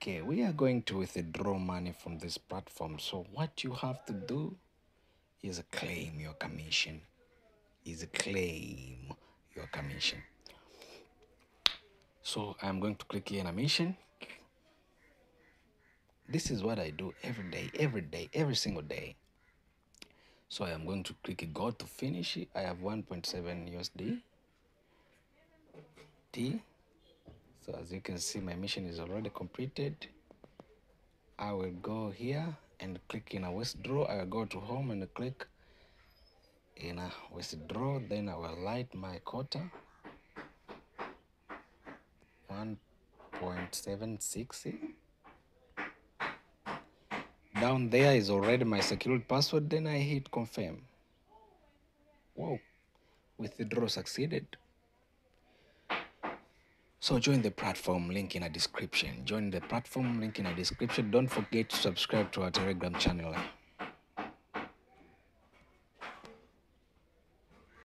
Okay, we are going to withdraw money from this platform. So what you have to do is claim your commission. Is claim your commission. So I'm going to click here animation. This is what I do every day, every day, every single day. So I am going to click go to finish. I have 1.7 USD. T. So as you can see, my mission is already completed. I will go here and click in a withdraw. I will go to home and click in a withdraw. Then I will light my quota. 1.76 down there is already my security password then I hit confirm whoa withdraw succeeded so join the platform link in a description. Join the platform link in a description. Don't forget to subscribe to our telegram channel